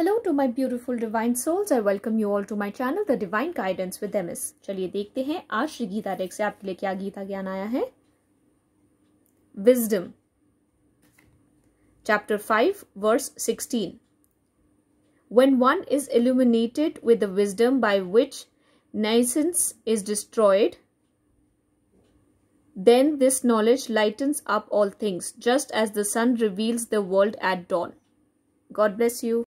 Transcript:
Hello to my beautiful divine souls. I welcome you all to my channel, The Divine Guidance with MS चलिए देखते हैं आज Shri Gita deck से आपके लिए क्या गीता ज्ञान आया है wisdom chapter five, verse sixteen. when one is illuminated with the wisdom by which nescience is destroyed, then this knowledge lightens up all things, just as the sun reveals the world at dawn. God bless you.